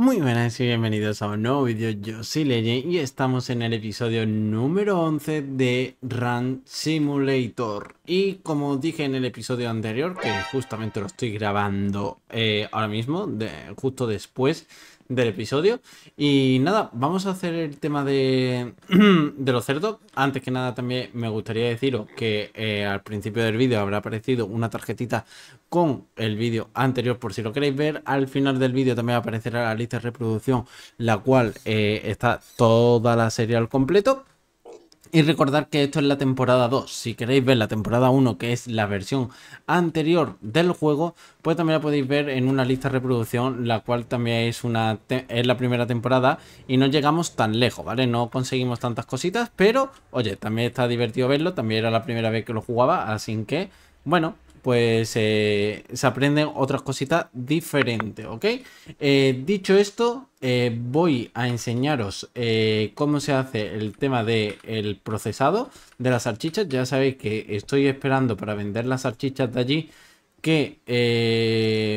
Muy buenas y bienvenidos a un nuevo vídeo, yo soy Legend y estamos en el episodio número 11 de Run Simulator. Y como dije en el episodio anterior, que justamente lo estoy grabando eh, ahora mismo, justo después del episodio. Y nada, vamos a hacer el tema de, de los cerdos. Antes que nada también me gustaría deciros que eh, al principio del vídeo habrá aparecido una tarjetita con el vídeo anterior por si lo queréis ver. Al final del vídeo también aparecerá la lista de reproducción, la cual eh, está toda la serie al completo. Y recordar que esto es la temporada 2. Si queréis ver la temporada 1, que es la versión anterior del juego, pues también la podéis ver en una lista de reproducción, la cual también es, una es la primera temporada y no llegamos tan lejos, ¿vale? No conseguimos tantas cositas, pero oye, también está divertido verlo. También era la primera vez que lo jugaba, así que, bueno, pues eh, se aprenden otras cositas diferentes, ¿ok? Eh, dicho esto, eh, voy a enseñaros cómo se hace el tema del procesado de las salchichas. Ya sabéis que estoy esperando para vender las salchichas de allí que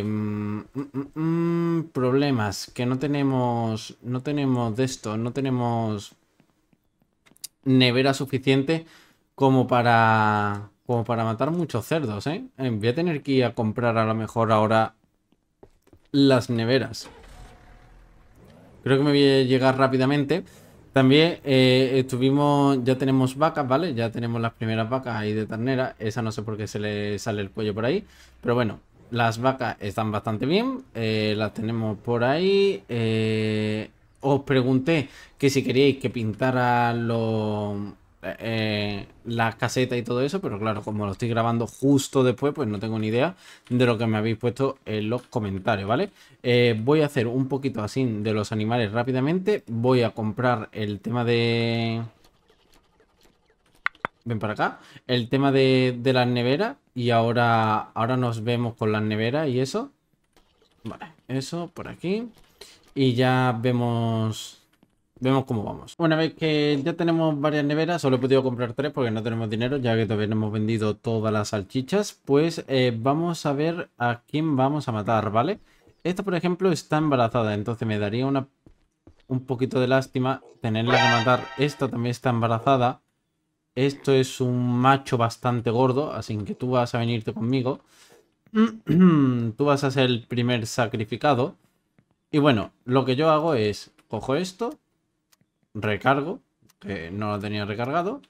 mm, mm, mm, problemas que no tenemos no tenemos de esto no tenemos nevera suficiente como para como para matar muchos cerdos, ¿eh? ¿eh? Voy a tener que ir a comprar a lo mejor ahora las neveras. Creo que me voy a llegar rápidamente. También eh, estuvimos, ya tenemos vacas, ¿vale? Ya tenemos las primeras vacas ahí de ternera. Esa no sé por qué se le sale el cuello por ahí. Pero bueno, las vacas están bastante bien. Eh, las tenemos por ahí. os pregunté que si queríais que pintara los eh, la y todo eso, pero claro, como lo estoy grabando justo después, pues no tengo ni idea de lo que me habéis puesto en los comentarios, ¿vale? Eh, voy a hacer un poquito así de los animales rápidamente. Voy a comprar el tema de... Ven para acá. El tema de, de las neveras. Y ahora, ahora nos vemos con las neveras y eso. Vale, eso por aquí. Y ya vemos vemos cómo vamos. Una vez que ya tenemos varias neveras, solo he podido comprar tres porque no tenemos dinero, ya que todavía no hemos vendido todas las salchichas, pues eh, vamos a ver a quién vamos a matar, ¿vale? Esta, por ejemplo, está embarazada, entonces me daría una, un poquito de lástima tenerla que matar. Esta también está embarazada. Esto es un macho bastante gordo, así que tú vas a venirte conmigo. tú vas a ser el primer sacrificado. Y bueno, lo que yo hago es, cojo esto, recargo, que no lo tenía recargado.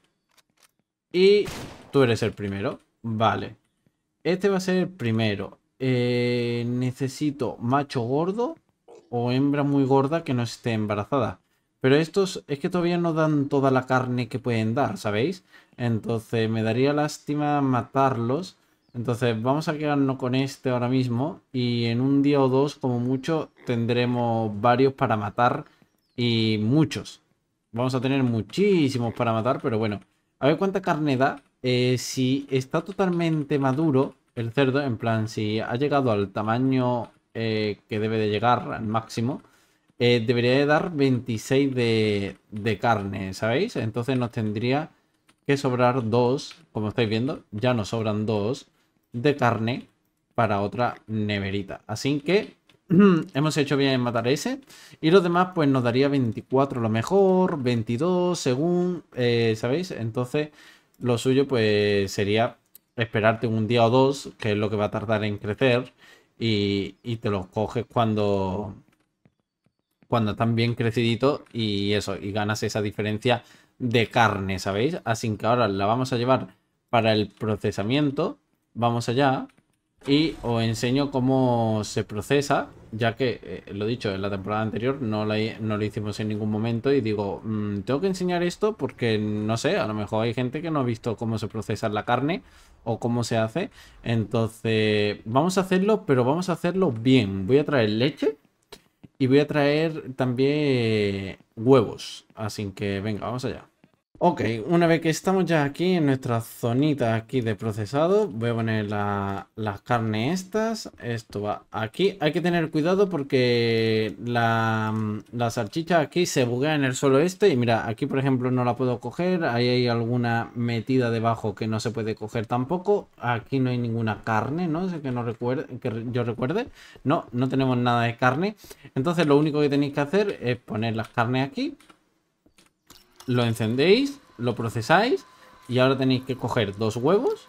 Y tú eres el primero. Vale. Este va a ser el primero. Eh, necesito macho gordo o hembra muy gorda que no esté embarazada. Pero estos es que todavía no dan toda la carne que pueden dar, ¿sabéis? Entonces me daría lástima matarlos. Entonces vamos a quedarnos con este ahora mismo. Y en un día o dos, como mucho, tendremos varios para matar. Y muchos. Vamos a tener muchísimos para matar, pero bueno. A ver cuánta carne da. Eh, si está totalmente maduro el cerdo, en plan, si ha llegado al tamaño eh, que debe de llegar, al máximo, eh, debería de dar 26 de, de carne, ¿sabéis? Entonces nos tendría que sobrar dos, como estáis viendo, ya nos sobran dos de carne para otra neverita. Así que hemos hecho bien en matar ese. Y los demás, pues nos daría 24 lo mejor, 22 según, eh, ¿sabéis? Entonces, lo suyo, pues sería esperarte un día o dos, que es lo que va a tardar en crecer, y, te los coges cuando, cuando están bien creciditos y eso, y ganas esa diferencia de carne, ¿sabéis? Así que ahora la vamos a llevar para el procesamiento. Vamos allá y os enseño cómo se procesa, ya que, eh, lo dicho, en la temporada anterior no, lo hicimos en ningún momento y digo, mm, tengo que enseñar esto porque, no sé, a lo mejor hay gente que no ha visto cómo se procesa la carne o cómo se hace. Entonces, vamos a hacerlo, pero vamos a hacerlo bien. Voy a traer leche y voy a traer también huevos. Así que, venga, vamos allá. Ok, una vez que estamos ya aquí en nuestra zonita aquí de procesado, voy a poner las carnes estas. Esto va aquí. Hay que tener cuidado porque la, la salchicha aquí se buguea en el suelo este. Y mira, aquí por ejemplo no la puedo coger. Ahí hay alguna metida debajo que no se puede coger tampoco. Aquí no hay ninguna carne, ¿no? Sé que, no recuerde, que yo recuerde. No, no tenemos nada de carne. Entonces lo único que tenéis que hacer es poner las carnes aquí lo encendéis, lo procesáis y ahora tenéis que coger dos huevos.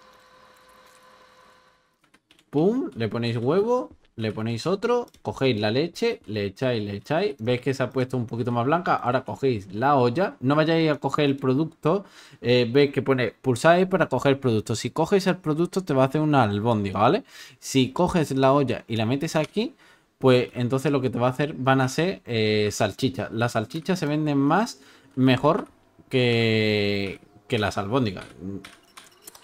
Pum, le ponéis huevo, le ponéis otro, cogéis la leche, le echáis, le echáis, veis que se ha puesto un poquito más blanca, ahora cogéis la olla, no vayáis a coger el producto, eh, veis que pone pulsáis para coger el producto, si coges el producto te va a hacer una albóndiga, ¿vale? Si coges la olla y la metes aquí, pues entonces lo que te va a hacer van a ser eh, salchichas, las salchichas se venden más mejor que, que las albóndigas.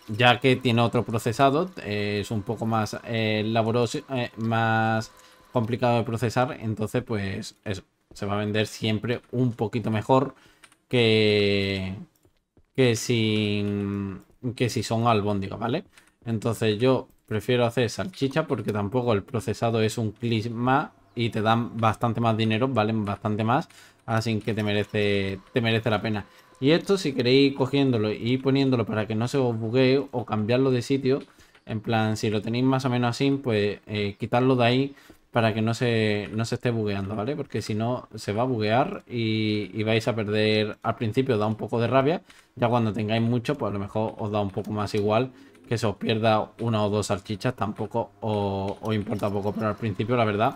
Ya que tiene otro procesado, eh, es un poco más eh, laboroso, eh, más complicado de procesar. Entonces, pues eso, se va a vender siempre un poquito mejor que, que, si, que si son albóndigas, ¿vale? Entonces yo prefiero hacer salchicha porque tampoco el procesado es un clic más y te dan bastante más dinero, valen bastante más. Así que te merece, te merece la pena. Y esto si queréis cogiéndolo y poniéndolo para que no se os buguee o cambiarlo de sitio. En plan, si lo tenéis más o menos así, pues eh, quitarlo de ahí para que no se, no se esté bugueando, ¿vale? Porque si no, se va a buguear y, vais a perder. Al principio da un poco de rabia. Ya cuando tengáis mucho, pues a lo mejor os da un poco más igual que se os pierda una o dos salchichas. Tampoco os importa poco, pero al principio, la verdad,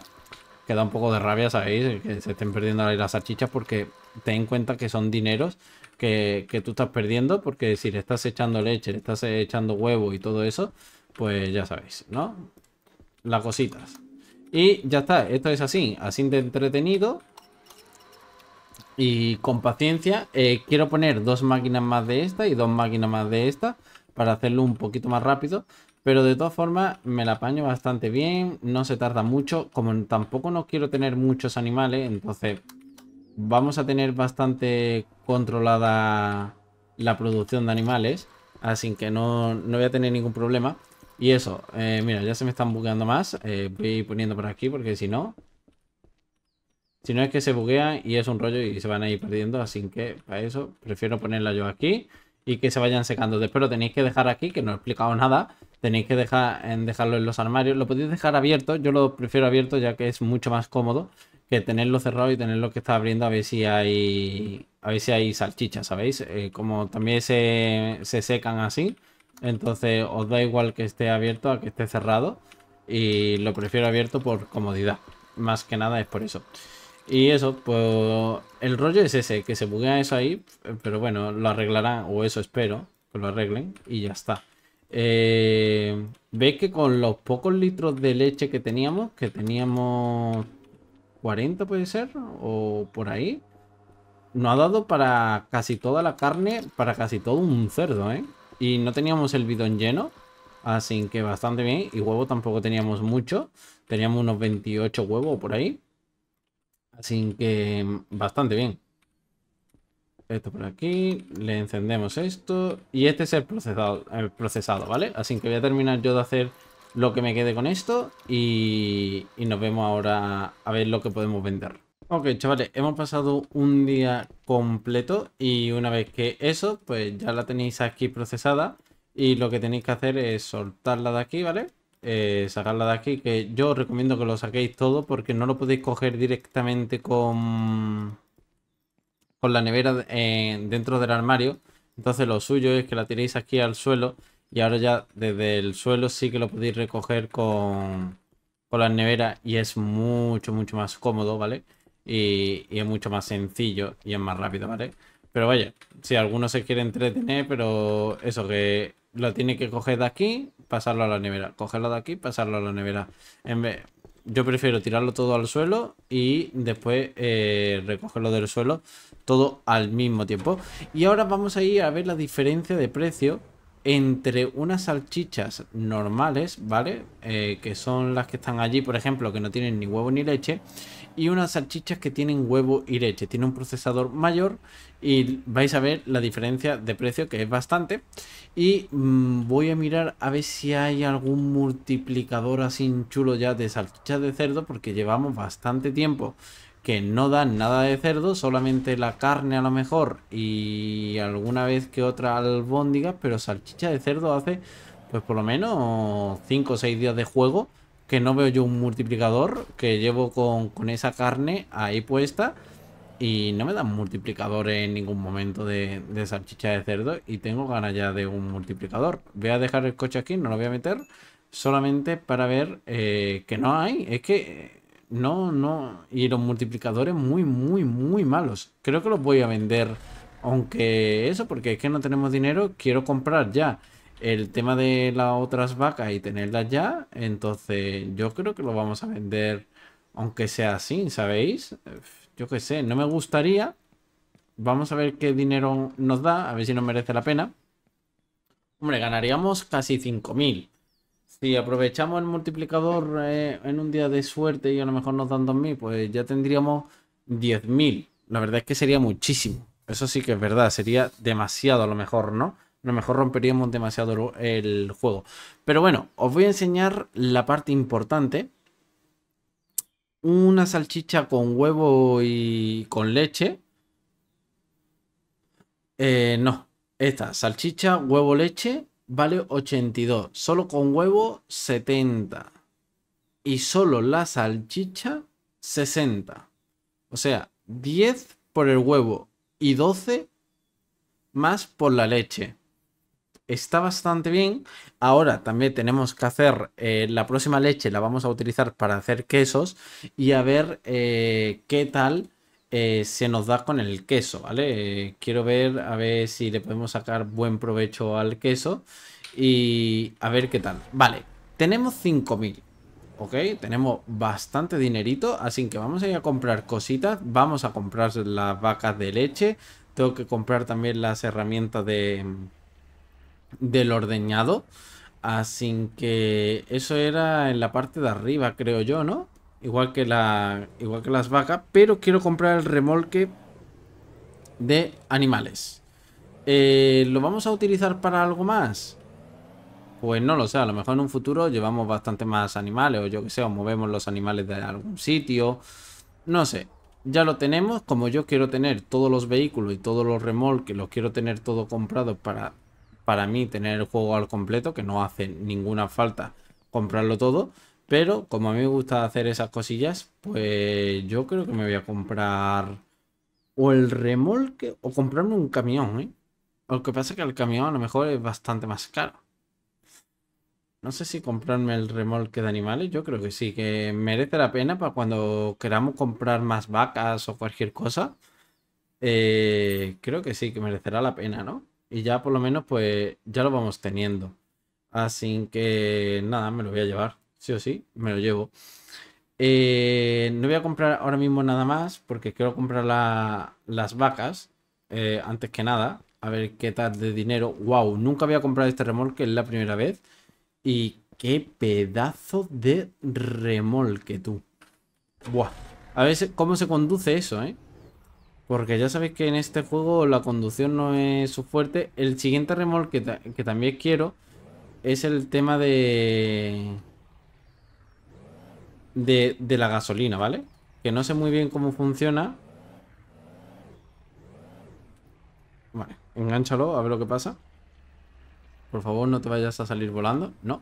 que da un poco de rabia, ¿sabéis? Que se estén perdiendo las salchichas porque ten en cuenta que son dineros que, tú estás perdiendo porque si le estás echando leche, le estás echando huevo y todo eso, pues ya sabéis, ¿no? Las cositas. Y ya está, esto es así, así de entretenido. Y con paciencia, eh, quiero poner dos máquinas más de esta y dos máquinas más de esta para hacerlo un poquito más rápido. Pero de todas formas me la apaño bastante bien, no se tarda mucho. Como tampoco no quiero tener muchos animales, entonces vamos a tener bastante controlada la producción de animales. Así que no, voy a tener ningún problema. Y eso, eh, mira, ya se me están bugueando más. Eh, voy poniendo por aquí porque si no... Si no es que se buguea y es un rollo y se van a ir perdiendo. Así que para eso prefiero ponerla yo aquí y que se vayan secando. Después lo tenéis que dejar aquí, que no he explicado nada. Tenéis que dejar en dejarlo en los armarios. Lo podéis dejar abierto. Yo lo prefiero abierto ya que es mucho más cómodo que tenerlo cerrado y tenerlo que está abriendo a ver si hay a ver si hay salchichas, ¿sabéis? Eh, como también se, secan así, entonces os da igual que esté abierto a que esté cerrado y lo prefiero abierto por comodidad, más que nada es por eso. Y eso, pues el rollo es ese, que se buguea eso ahí, pero bueno, lo arreglarán, o eso espero, que lo arreglen y ya está. Eh, que con los pocos litros de leche que teníamos, que teníamos 40 puede ser, o por ahí. Nos ha dado para casi toda la carne, para casi todo un cerdo, ¿eh? Y no teníamos el bidón lleno, así que bastante bien. Y huevo tampoco teníamos mucho, teníamos unos 28 huevos por ahí. Así que bastante bien. Esto por aquí, le encendemos esto. Y este es el procesado, procesado, ¿vale? Así que voy a terminar yo de hacer lo que me quede con esto y, nos vemos ahora a ver lo que podemos vender. Ok, chavales, hemos pasado un día completo y una vez que eso, pues ya la tenéis aquí procesada y lo que tenéis que hacer es soltarla de aquí, ¿vale? Eh, sacarla de aquí, que yo os recomiendo que lo saquéis todo porque no lo podéis coger directamente con, con la nevera eh, dentro del armario. Entonces lo suyo es que la tiréis aquí al suelo y ahora ya desde el suelo sí que lo podéis recoger con, con las neveras y es mucho, mucho más cómodo, ¿vale? Y, es mucho más sencillo y es más rápido, ¿vale? Pero vaya, si alguno se quiere entretener, pero eso que lo tiene que coger de aquí, pasarlo a la nevera. Cogerlo de aquí, pasarlo a la nevera. En vez, yo prefiero tirarlo todo al suelo y después eh, recogerlo del suelo todo al mismo tiempo. Y ahora vamos a ir a ver la diferencia de precio entre unas salchichas normales, ¿vale? Eh, que son las que están allí, por ejemplo, que no tienen ni huevo ni leche. Y unas salchichas que tienen huevo y leche. Tiene un procesador mayor y vais a ver la diferencia de precio que es bastante. Y mm, voy a mirar a ver si hay algún multiplicador así chulo ya de salchichas de cerdo porque llevamos bastante tiempo que no dan nada de cerdo, solamente la carne a lo mejor y alguna vez que otra albóndiga, pero salchicha de cerdo hace pues por lo menos 5 o 6 días de juego que no veo yo un multiplicador que llevo con, esa carne ahí puesta y no me dan multiplicador en ningún momento de, salchicha de cerdo y tengo ganas ya de un multiplicador. Voy a dejar el coche aquí, no lo voy a meter solamente para ver eh, que no hay. Es que no, no. Y los multiplicadores muy, muy, muy malos. Creo que los voy a vender. Aunque eso, porque es que no tenemos dinero. Quiero comprar ya el tema de las otras vacas y tenerlas ya. Entonces yo creo que lo vamos a vender. Aunque sea así, ¿sabéis? Yo qué sé, no me gustaría. Vamos a ver qué dinero nos da. A ver si nos merece la pena. Hombre, ganaríamos casi 5.000. Si aprovechamos el multiplicador eh, en un día de suerte y a lo mejor nos dan 2.000, pues ya tendríamos 10.000. La verdad es que sería muchísimo. Eso sí que es verdad, sería demasiado a lo mejor, ¿no? A lo mejor romperíamos demasiado el juego. Pero bueno, os voy a enseñar la parte importante. Una salchicha con huevo y con leche. Eh, no, esta salchicha, huevo, leche vale 82. Solo con huevo 70. Y solo la salchicha 60. O sea, 10 por el huevo y 12 más por la leche. Está bastante bien. Ahora también tenemos que hacer eh, la próxima leche, la vamos a utilizar para hacer quesos y a ver eh, qué tal eh, se nos da con el queso, ¿vale? Quiero ver a ver si le podemos sacar buen provecho al queso y a ver qué tal. Vale, tenemos 5000, ¿ok? Tenemos bastante dinerito, así que vamos a ir a comprar cositas. Vamos a comprar las vacas de leche. Tengo que comprar también las herramientas de del ordeñado. Así que eso era en la parte de arriba, creo yo, ¿no? igual que, la, igual que las vacas, pero quiero comprar el remolque de animales. Eh, ¿Lo vamos a utilizar para algo más? Pues no lo sé, a lo mejor en un futuro llevamos bastante más animales o yo que sé, o movemos los animales de algún sitio. No sé, ya lo tenemos, como yo quiero tener todos los vehículos y todos los remolques, los quiero tener todo comprado para, para mí tener el juego al completo, que no hace ninguna falta comprarlo todo. Pero como a mí me gusta hacer esas cosillas, pues yo creo que me voy a comprar o el remolque o comprarme un camión, ¿eh? Lo que pasa es que el camión a lo mejor es bastante más caro. No sé si comprarme el remolque de animales, yo creo que sí, que merece la pena para cuando queramos comprar más vacas o cualquier cosa. Eh, creo que sí, que merecerá la pena, ¿no? Y ya por lo menos pues ya lo vamos teniendo. Así que nada, me lo voy a llevar sí o sí, me lo llevo. Eh, no voy a comprar ahora mismo nada más porque quiero comprar las vacas eh, antes que nada. A ver qué tal de dinero. Wow, nunca había comprado este remolque, es la primera vez. Y qué pedazo de remolque, tú. Buah. A ver cómo se conduce eso, ¿eh? Porque ya sabéis que en este juego la conducción no es su fuerte. El siguiente remolque que también quiero es el tema de de, la gasolina, ¿vale? Que no sé muy bien cómo funciona. Vale, engánchalo, a ver lo que pasa. Por favor, no te vayas a salir volando. No.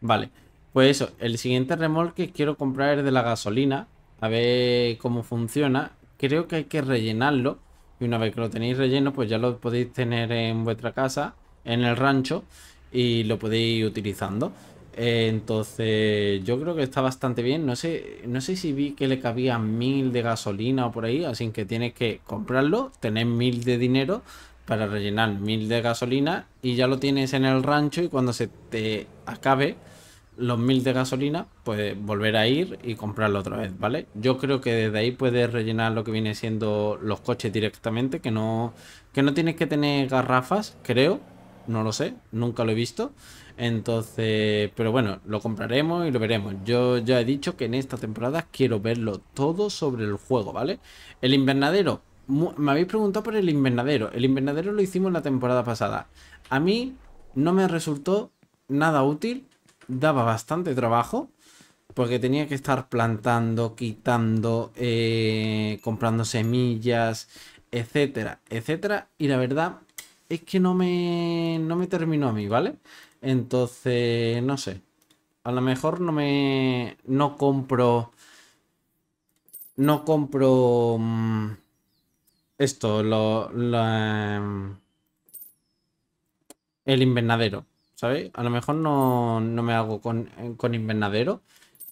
Vale. Pues eso, el siguiente remolque quiero comprar es de la gasolina. A ver cómo funciona. Creo que hay que rellenarlo. Y una vez que lo tenéis relleno, pues ya lo podéis tener en vuestra casa, en el rancho. Y lo podéis ir utilizando entonces, yo creo que está bastante bien. No sé, no sé si vi que le cabía mil de gasolina o por ahí, así que tienes que comprarlo, tener mil de dinero para rellenar mil de gasolina y ya lo tienes en el rancho y cuando se te acabe los mil de gasolina, pues volver a ir y comprarlo otra vez, ¿vale? Yo creo que desde ahí puedes rellenar lo que viene siendo los coches directamente, que no, que no tienes que tener garrafas, creo no lo sé, nunca lo he visto. Entonces, pero bueno, lo compraremos y lo veremos. Yo ya he dicho que en esta temporada quiero verlo todo sobre el juego, ¿vale? El invernadero, me habéis preguntado por el invernadero. El invernadero lo hicimos la temporada pasada. A mí no me resultó nada útil, daba bastante trabajo. Porque tenía que estar plantando, quitando, eh, comprando semillas, etcétera, etcétera. Y la verdad es que no me, no me terminó a mí, ¿vale? Entonces, no sé. A lo mejor no me... No compro... No compro... Mm, esto, lo, em, el invernadero, ¿sabéis? A lo mejor no, no me hago con, con invernadero.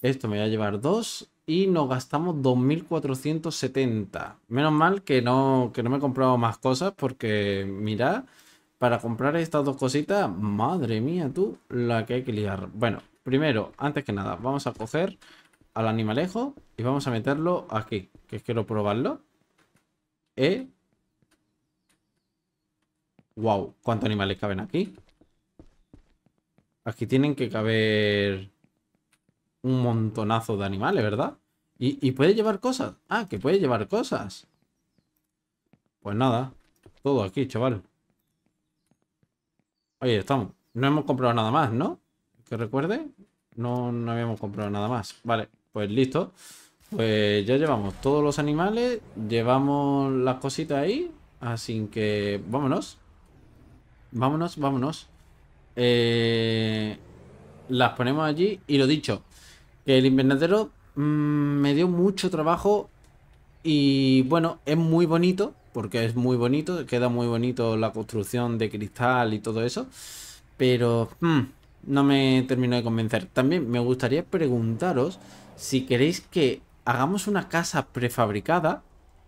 Esto me va a llevar dos y nos gastamos 2.470. Menos mal que no, que no me he comprado más cosas porque, mirad, para comprar estas dos cositas, madre mía tú, la que hay que liar. Bueno, primero, antes que nada, vamos a coger al animalejo y vamos a meterlo aquí, que quiero probarlo. Eh. Wow, ¿cuántos animales caben aquí? Aquí tienen que caber un montonazo de animales, ¿verdad? ¿Y, puede llevar cosas? Ah, que puede llevar cosas. Pues nada, todo aquí, chaval. Ahí estamos. No hemos comprado nada más, ¿no? Que recuerde, no, no habíamos comprado nada más. Vale, pues listo. Pues ya llevamos todos los animales, llevamos las cositas ahí, así que vámonos. Vámonos, vámonos. Eh, las ponemos allí y lo dicho, el invernadero mm, me dio mucho trabajo y bueno, es muy bonito, porque es muy bonito, queda muy bonito la construcción de cristal y todo eso, pero mm, no me terminó de convencer. También me gustaría preguntaros si queréis que hagamos una casa prefabricada,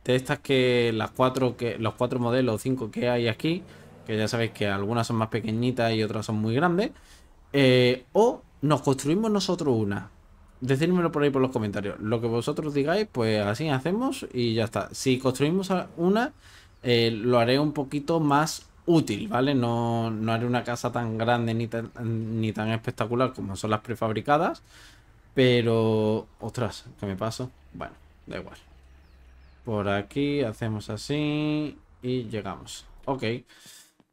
de estas que las cuatro, que, los cuatro modelos o cinco que hay aquí, que ya sabéis que algunas son más pequeñitas y otras son muy grandes, eh, o nos construimos nosotros una. Decídmelo por ahí por los comentarios. Lo que vosotros digáis, pues así hacemos y ya está. Si construimos una, eh, lo haré un poquito más útil, ¿vale? No, no haré una casa tan grande ni tan, ni tan espectacular como son las prefabricadas. Pero, ostras, ¿qué me paso? Bueno, da igual. Por aquí hacemos así y llegamos. Ok.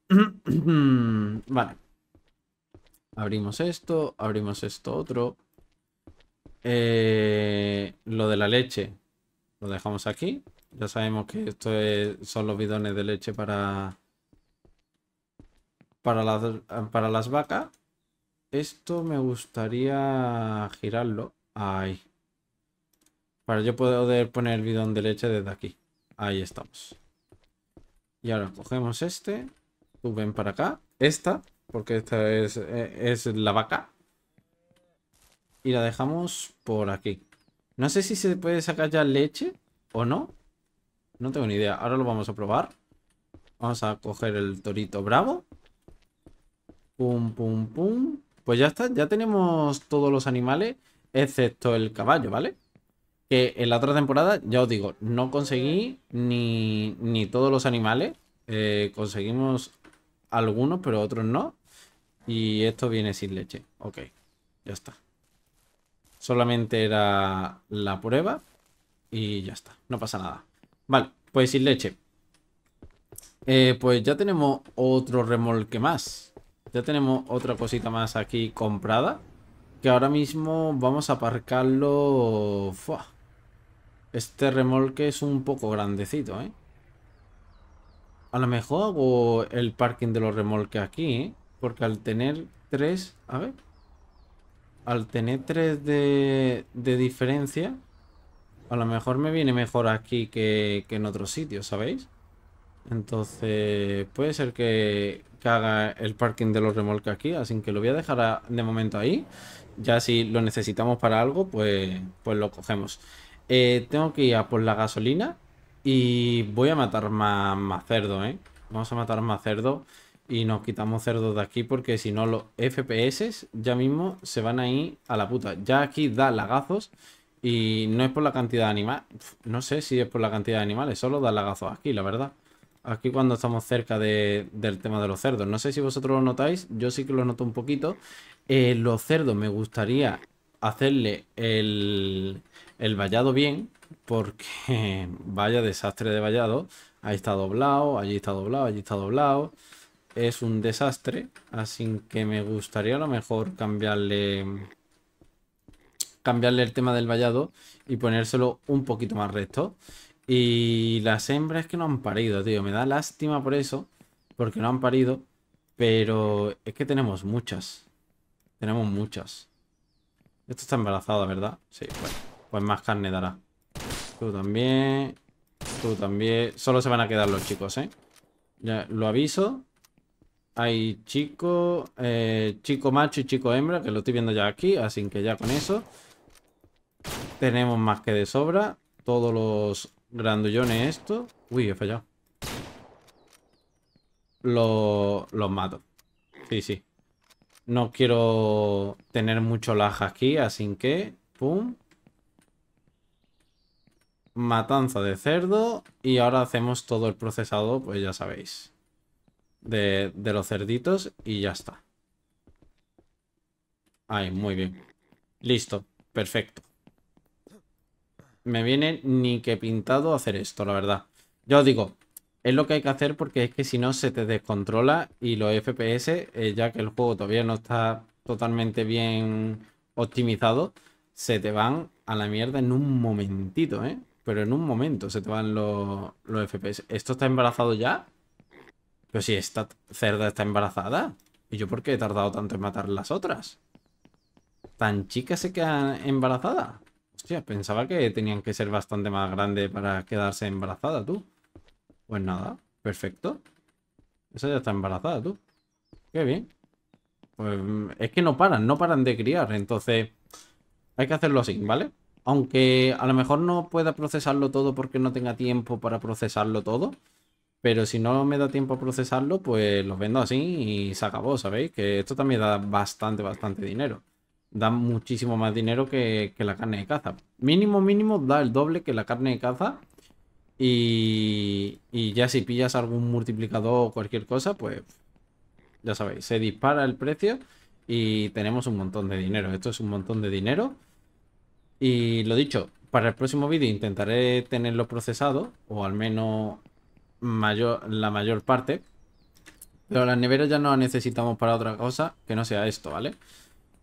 vale. Abrimos esto, abrimos esto otro. Eh, lo de la leche lo dejamos aquí. Ya sabemos que esto son los bidones de leche para, para, las, para las vacas. Esto me gustaría girarlo. Ahí. Para yo poder poner el bidón de leche desde aquí. Ahí estamos. Y ahora cogemos este. Tú ven para acá. Esta. Porque esta es, es la vaca y la dejamos por aquí. No sé si se puede sacar ya leche o no. No tengo ni idea. Ahora lo vamos a probar. Vamos a coger el torito bravo. Pum, pum, pum. Pues ya está. Ya tenemos todos los animales. Excepto el caballo, ¿vale? Que en la otra temporada, ya os digo, no conseguí ni, ni todos los animales. Eh, conseguimos algunos, pero otros no. Y esto viene sin leche. Ok, ya está. Solamente era la prueba y ya está, no pasa nada. Vale, pues sin leche. Eh, pues ya tenemos otro remolque más. Ya tenemos otra cosita más aquí comprada. Que ahora mismo vamos a aparcarlo... Este remolque es un poco grandecito, ¿eh? A lo mejor hago el parking de los remolques aquí, ¿eh? Porque al tener tres... A ver al tener 3 de, diferencia, a lo mejor me viene mejor aquí que, en otros sitios, ¿sabéis? Entonces, puede ser que, haga el parking de los remolques aquí, así que lo voy a dejar de momento ahí. Ya si lo necesitamos para algo, pues, pues lo cogemos. Eh, tengo que ir a por la gasolina y voy a matar más, más ¿eh? Vamos a matar más cerdo y nos quitamos cerdos de aquí porque si no los FPS ya mismo se van a ir a la puta. Ya aquí da lagazos y no es por la cantidad de animales. No sé si es por la cantidad de animales, solo da lagazos aquí, la verdad. Aquí cuando estamos cerca del tema de los cerdos. No sé si vosotros lo notáis, yo sí que lo noto un poquito. Eh, los cerdos me gustaría hacerle el, el vallado bien, porque vaya desastre de vallado. Ahí está doblado, allí está doblado, allí está doblado. Es un desastre, así que me gustaría a lo mejor cambiarle cambiarle el tema del vallado y ponérselo un poquito más recto. Y las hembras que no han parido, tío. Me da lástima por eso, porque no han parido. Pero es que tenemos muchas. Tenemos muchas. Esto está embarazada, ¿verdad? Sí, bueno. Pues más carne dará. Tú también. Tú también. Solo se van a quedar los chicos, ¿eh? Ya lo aviso. Hay chico, eh, chico macho y chico hembra, que lo estoy viendo ya aquí, así que ya con eso tenemos más que de sobra. Todos los grandullones estos. Uy, he fallado. Los, los mato. Sí, sí. No quiero tener mucho laja aquí, así que... Pum. Matanza de cerdo. Y ahora hacemos todo el procesado, pues ya sabéis. De, los cerditos y ya está. Ahí, muy bien. Listo. Perfecto me viene ni que pintado hacer esto, la verdad. Yo os digo, es lo que hay que hacer porque es que si no se te descontrola y los FPS, eh, ya que el juego todavía no está totalmente bien optimizado, se te van a la mierda en un momentito, ¿eh? Pero en un momento se te van los, los FPS. ¿Esto está embarazado ya? Pero si esta cerda está embarazada. ¿Y yo por qué he tardado tanto en matar las otras? ¿Tan chica se queda embarazada? Hostia, pensaba que tenían que ser bastante más grandes para quedarse embarazada, tú. Pues nada, perfecto. Esa ya está embarazada, tú. Qué bien. Pues mm, es que no paran, no paran de criar. Entonces, hay que hacerlo así, ¿vale? Aunque a lo mejor no pueda procesarlo todo porque no tenga tiempo para procesarlo todo. Pero si no me da tiempo a procesarlo, pues lo vendo así y se acabó, ¿sabéis? Que esto también da bastante, bastante dinero da muchísimo más dinero que, la carne de caza. Mínimo, mínimo, da el doble que la carne de caza. Y, y ya si pillas algún multiplicador o cualquier cosa, pues ya sabéis, se dispara el precio y tenemos un montón de dinero. Esto es un montón de dinero. Y lo dicho, para el próximo vídeo intentaré tenerlo procesado, o al menos mayor, la mayor parte. Pero las neveras ya no las necesitamos para otra cosa que no sea esto, ¿vale?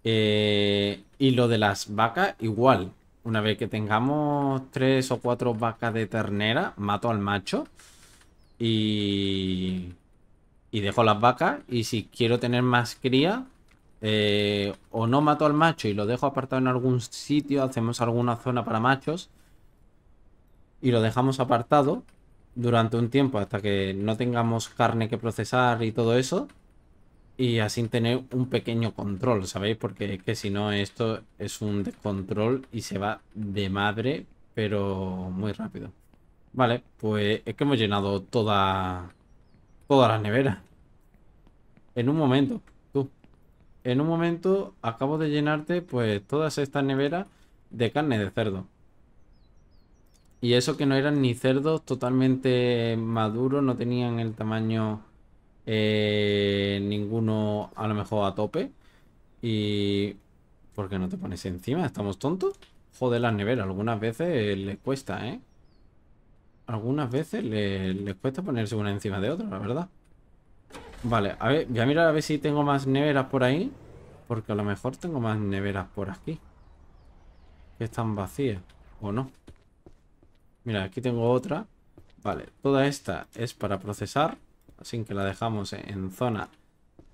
Eh, y lo de las vacas, igual. Una vez que tengamos tres o cuatro vacas de ternera, mato al macho. Y, y dejo las vacas. Y si quiero tener más cría, eh, o no mato al macho y lo dejo apartado en algún sitio, hacemos alguna zona para machos. Y lo dejamos apartado durante un tiempo hasta que no tengamos carne que procesar y todo eso y así tener un pequeño control, ¿sabéis? Porque es que si no esto es un descontrol y se va de madre, pero muy rápido. Vale, pues es que hemos llenado toda todas las neveras. En un momento. En un momento acabo de llenarte pues todas estas neveras de carne de cerdo. Y eso que no eran ni cerdos totalmente maduros, no tenían el tamaño eh, ninguno a lo mejor a tope. Y... ¿Por qué no te pones encima? ¿Estamos tontos? Joder, las neveras. Algunas veces les cuesta, ¿eh? Algunas veces les, cuesta ponerse una encima de otra, la verdad. Vale, a ver, voy a mirar a ver si tengo más neveras por ahí. Porque a lo mejor tengo más neveras por aquí. Que están vacías. ¿O no? Mira, aquí tengo otra. Vale, toda esta es para procesar. Así que la dejamos en zona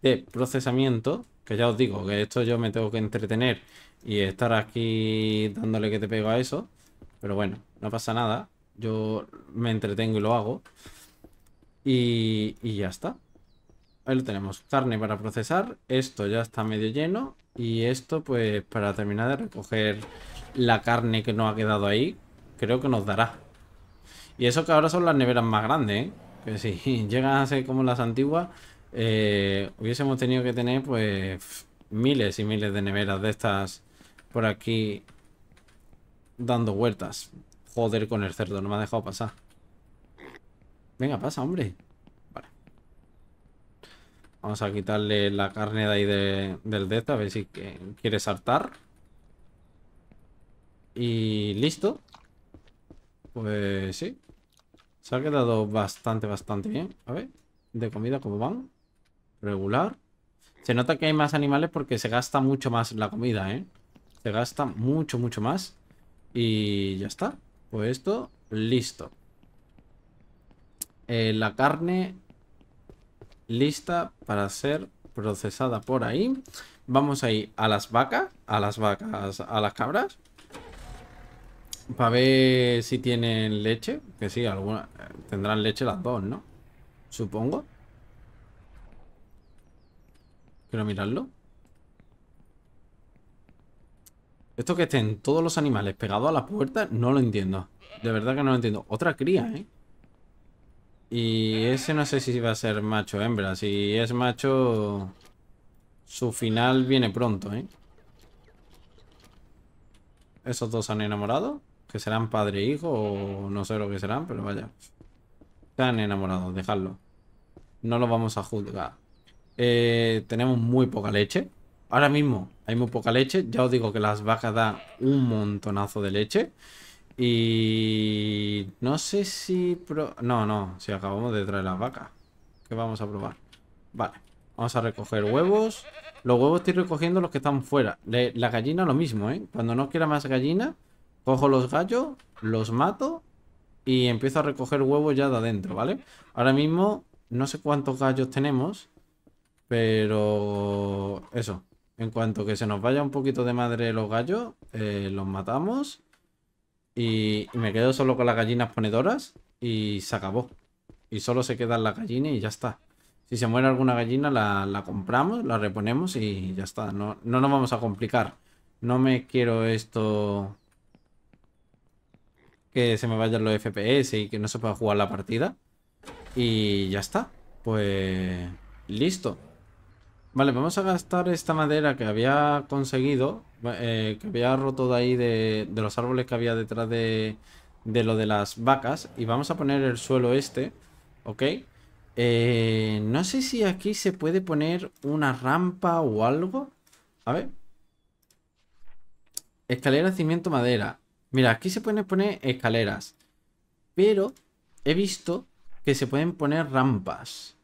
de procesamiento. Que ya os digo que esto yo me tengo que entretener y estar aquí dándole que te pego a eso. Pero bueno, no pasa nada. Yo me entretengo y lo hago. Y, y ya está. Ahí lo tenemos. Carne para procesar. Esto ya está medio lleno. Y esto pues para terminar de recoger la carne que nos ha quedado ahí. Creo que nos dará. Y eso que ahora son las neveras más grandes, ¿eh? Que si llegan a ser como las antiguas, eh, hubiésemos tenido que tener pues miles y miles de neveras de estas por aquí dando vueltas. Joder con el cerdo, no me ha dejado pasar. Venga, pasa, hombre. Vamos a quitarle la carne de ahí del dedo, a ver si quiere saltar. Y listo. Pues sí. Se ha quedado bastante, bastante bien. A ver, de comida, ¿cómo van? Regular. Se nota que hay más animales porque se gasta mucho más la comida, ¿eh? Se gasta mucho, mucho más. Y ya está. Pues esto, listo. Eh, la carne lista para ser procesada por ahí. Vamos a ir a las vacas, a las vacas, a las cabras. Para ver si tienen leche. Que sí, alguna tendrán leche las dos, ¿no? Supongo. Quiero mirarlo. Esto que estén todos los animales pegados a la puerta, no lo entiendo. De verdad que no lo entiendo. Otra cría, ¿eh? Y ese no sé si va a ser macho o hembra. Si es macho, su final viene pronto, ¿eh? Esos dos han enamorado. Que serán padre e hijo o no sé lo que serán, pero vaya. Se han enamorado, dejadlo. No lo vamos a juzgar. Eh, tenemos muy poca leche. Ahora mismo hay muy poca leche. Ya os digo que las vacas dan un montonazo de leche. Y no sé si... No, no, si acabamos de traer las vacas. Que vamos a probar. Vale, vamos a recoger huevos. Los huevos estoy recogiendo los que están fuera. la gallina lo mismo, ¿eh? Cuando no quiera más gallina, cojo los gallos, los mato y empiezo a recoger huevos ya de adentro, ¿vale? Ahora mismo no sé cuántos gallos tenemos, pero eso. En cuanto que se nos vaya un poquito de madre los gallos, eh, los matamos y, me quedo solo con las gallinas ponedoras y se acabó. Y solo se quedan las gallinas y ya está. Si se muere alguna gallina, la, compramos, la reponemos y ya está. No, no nos vamos a complicar. No me quiero esto... Que se me vayan los FPS y que no se pueda jugar la partida. Y ya está. Pues... Listo. Vale, vamos a gastar esta madera que había conseguido, eh, que había roto de ahí de, los árboles que había detrás de, lo de las vacas. Y vamos a poner el suelo este, ¿ok? Eh, no sé si aquí se puede poner una rampa o algo. A ver. Escalera, cimiento, madera. Mira, aquí se pueden poner escaleras. Pero he visto que se pueden poner rampas.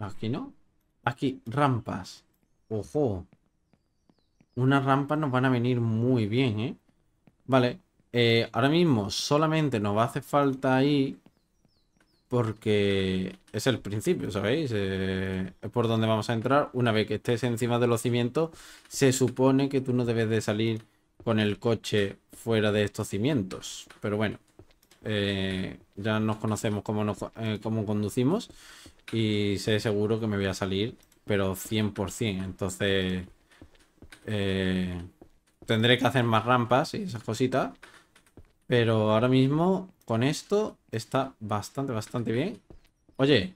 Aquí no. Aquí, rampas. Ojo. Unas rampas nos van a venir muy bien, ¿eh? Vale. Eh, ahora mismo solamente nos va a hacer falta ahí porque es el principio, ¿sabéis? Eh, es por donde vamos a entrar. Una vez que estés encima de los cimientos, se supone que tú no debes de salir con el coche fuera de estos cimientos. Pero bueno, eh, ya nos conocemos cómo, nos, cómo conducimos y sé seguro que me voy a salir, pero 100%. Entonces, eh, tendré que hacer más rampas y esas cositas. Pero ahora mismo, con esto, está bastante, bastante bien. Oye,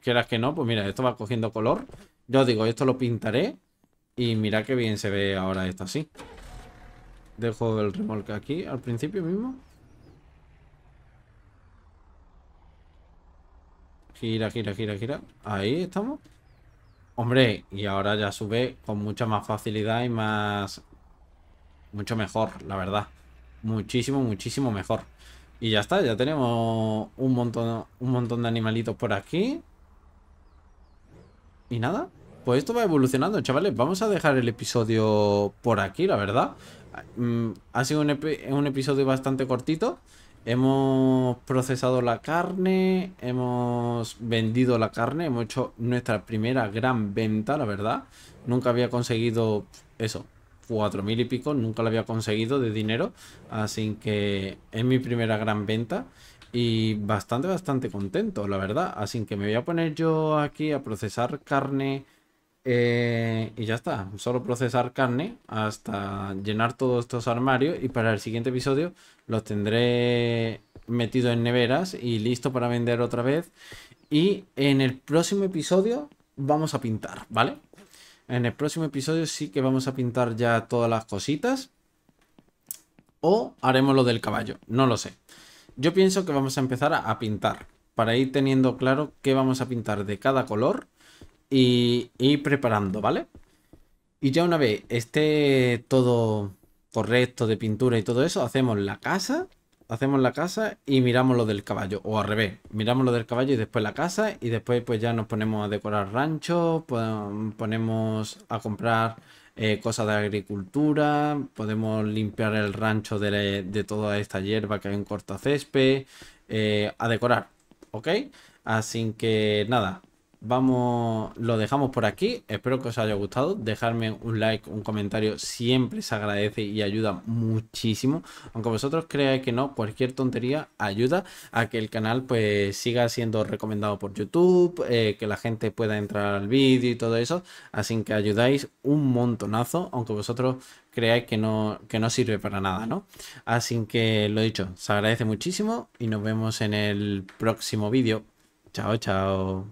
quieras que no, pues mira, esto va cogiendo color. Yo digo, esto lo pintaré. Y mira qué bien se ve ahora esto así. Dejo el remolque aquí al principio mismo. Gira, gira, gira, gira. Ahí estamos. Hombre, y ahora ya sube con mucha más facilidad y más... Mucho mejor, la verdad. Muchísimo, muchísimo mejor. Y ya está, ya tenemos un montón, un montón de animalitos por aquí. Y nada, pues esto va evolucionando, chavales. Vamos a dejar el episodio por aquí, la verdad. Mm, ha sido un, un episodio bastante cortito. Hemos procesado la carne, hemos vendido la carne, hemos hecho nuestra primera gran venta, la verdad. Nunca había conseguido eso, cuatro mil y pico, nunca lo había conseguido de dinero. Así que es mi primera gran venta y bastante, bastante contento, la verdad. Así que me voy a poner yo aquí a procesar carne eh, y ya está, solo procesar carne hasta llenar todos estos armarios y para el siguiente episodio los tendré metido en neveras y listo para vender otra vez. Y en el próximo episodio vamos a pintar, ¿vale? En el próximo episodio sí que vamos a pintar ya todas las cositas. O haremos lo del caballo, no lo sé. yo pienso que vamos a empezar a, pintar. Para ir teniendo claro qué vamos a pintar de cada color. Y, ir preparando, ¿vale? Y ya una vez esté todo correcto de pintura y todo eso, hacemos la casa hacemos la casa y miramos lo del caballo. O al revés, miramos lo del caballo y después la casa. Y después pues ya nos ponemos a decorar rancho, ponemos a comprar eh, cosas de agricultura, podemos limpiar el rancho de, toda esta hierba que hay en cortacésped, eh, a decorar, ¿ok? Así que nada, vamos, lo dejamos por aquí. Espero que os haya gustado. Dejarme un like, un comentario, siempre se agradece y ayuda muchísimo. Aunque vosotros creáis que no, cualquier tontería ayuda a que el canal pues siga siendo recomendado por YouTube, eh, que la gente pueda entrar al vídeo y todo eso. Así que ayudáis un montonazo, aunque vosotros creáis que no, que no sirve para nada, ¿no? Así que lo dicho, se agradece muchísimo y nos vemos en el próximo vídeo. Chao, chao.